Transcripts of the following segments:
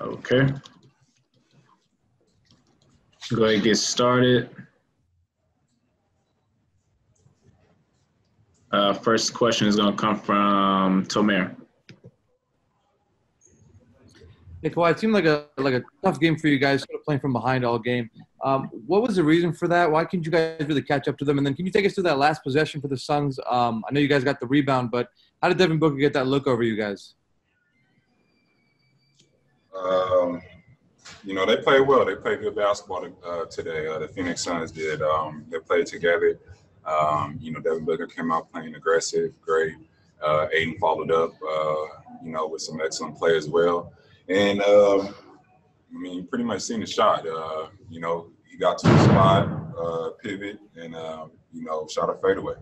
Okay. Go ahead and get started. Uh, first question is going to come from Tomer. Hey, Kawhi, it seemed like a like a tough game for you guys, sort of playing from behind all game. Um, what was the reason for that? Why couldn't you guys really catch up to them? And then can you take us through that last possession for the Suns? Um, I know you guys got the rebound, but how did Devin Booker get that look over you guys? Um, you know, they played well. They played good basketball uh, today. Uh, the Phoenix Suns did. Um, they played together. Um, you know, Devin Booker came out playing aggressive, great. Uh, Ayton followed up, uh, you know, with some excellent play as well. And um, I mean, pretty much seen the shot. Uh, you know, he got to the spot, uh, pivot, and uh, you know, shot a fadeaway.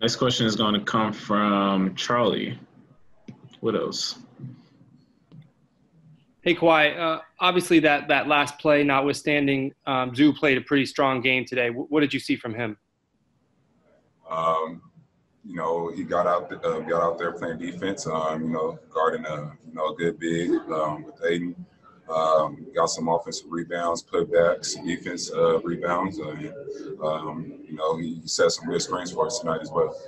Next question is going to come from Charlie. What else? Hey Kawhi, uh, obviously that that last play, notwithstanding, um, Zoo played a pretty strong game today. W- what did you see from him? Um, you know, he got out uh, got out there playing defense. Um, you know, guarding a you know a good big um, with Ayton. Um, got some offensive rebounds, putbacks, defense uh, rebounds. Uh, um, you know, he set some good screens for us tonight as well.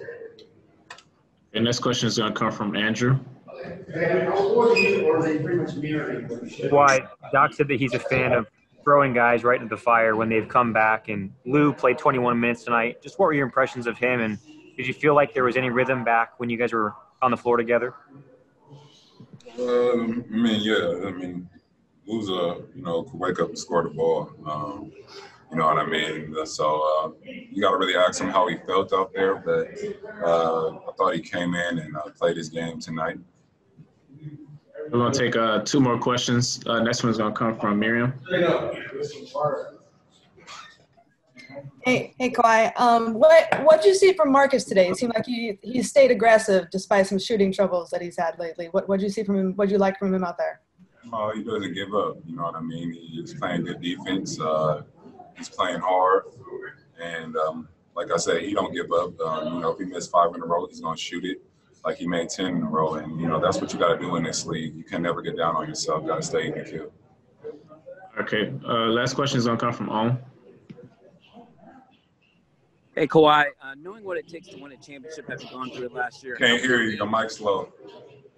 The next question is going to come from Andrew. Why Doc said that he's a fan of throwing guys right into the fire when they've come back, and Lou played 21 minutes tonight. Just what were your impressions of him, and did you feel like there was any rhythm back when you guys were on the floor together? Um, I mean, yeah. I mean, Lou's a you know could wake up and score the ball. Um, you know what I mean? So uh, you got to really ask him how he felt out there. But uh, I thought he came in and uh, played his game tonight. We're going to take uh, two more questions. Uh, next one is going to come from Miriam. Hey, hey, Kawhi. Um, what what did you see from Marcus today? It seemed like he he stayed aggressive despite some shooting troubles that he's had lately. What what did you see from him? What did you like from him out there? Uh, he doesn't give up. You know what I mean? He's playing good defense. Uh, he's playing hard, and um, like I said, he don't give up. Um, you know, if he missed five in a row, he's gonna shoot it like he made ten in a row. And you know, that's what you got to do in this league. You can never get down on yourself. Got to stay in the kill. Okay. Uh, last question is going to come from Owen. Hey Kawhi, uh, knowing what it takes to win a championship after gone through it last year. Can't hear you. Your mic's low.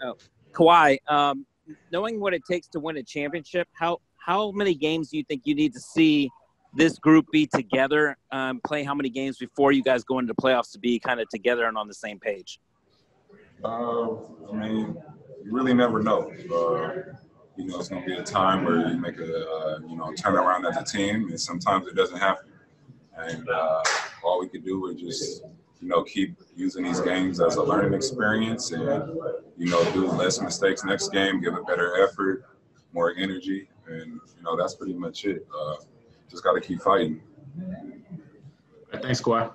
Oh, Kawhi, um, knowing what it takes to win a championship, how how many games do you think you need to see this group be together, um, play how many games before you guys go into the playoffs to be kind of together and on the same page? Uh, I mean, you really never know. Uh, you know, it's going to be a time where you make a uh, you know turnaround as a team, and sometimes it doesn't happen. And uh, all we could do is just you know keep using these games as a learning experience, and you know do less mistakes next game, give a better effort, more energy, and you know that's pretty much it. Uh, just got to keep fighting. Thanks, Kawhi.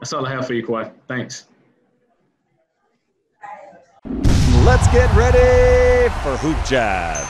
That's all I have for you, Kawhi. Thanks. Let's get ready for Hoop Jab.